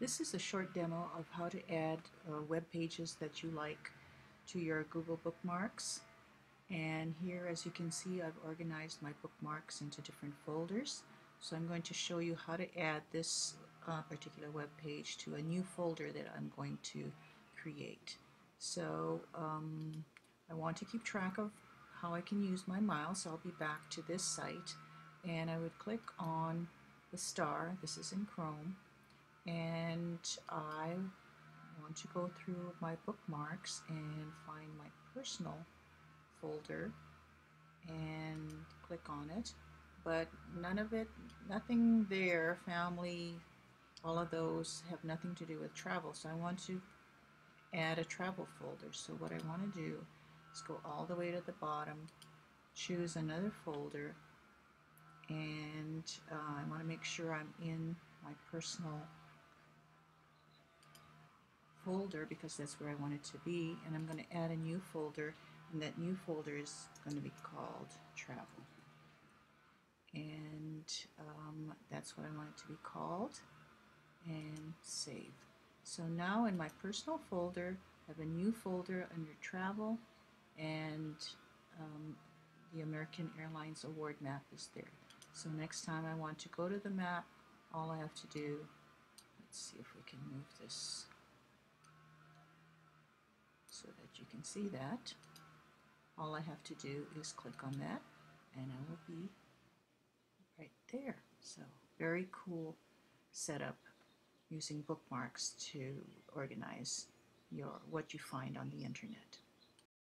This is a short demo of how to add uh, web pages that you like to your Google bookmarks. And here, as you can see, I've organized my bookmarks into different folders. So I'm going to show you how to add this uh, particular web page to a new folder that I'm going to create. So um, I want to keep track of how I can use my mouse. I'll be back to this site and I would click on the star. This is in Chrome and I want to go through my bookmarks and find my personal folder and click on it. But none of it nothing there family all of those have nothing to do with travel. So I want to add a travel folder. So what I want to do is go all the way to the bottom choose another folder and uh, I want to make sure I'm in my personal folder because that's where I want it to be and I'm going to add a new folder and that new folder is going to be called travel. And um, that's what I want it to be called and save. So now in my personal folder I have a new folder under travel and um, the American Airlines award map is there. So next time I want to go to the map all I have to do let's see if we can move this so that you can see that. All I have to do is click on that and I will be right there. So very cool setup using bookmarks to organize your what you find on the internet.